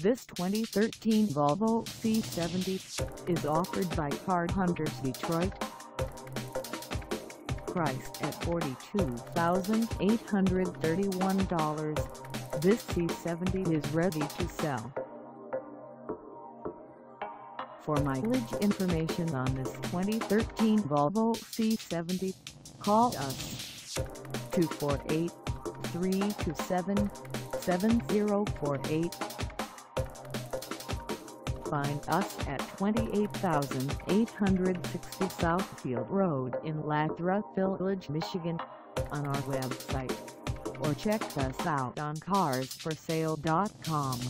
This 2013 Volvo C70 is offered by Car Hunterz Detroit. Priced at $42,831, this C70 is ready to sell. For mileage information on this 2013 Volvo C70, call us 248-327-7048. Find us at 28860 Southfield Road in Lathrup Village, Michigan on our website or check us out on carsforsale.com.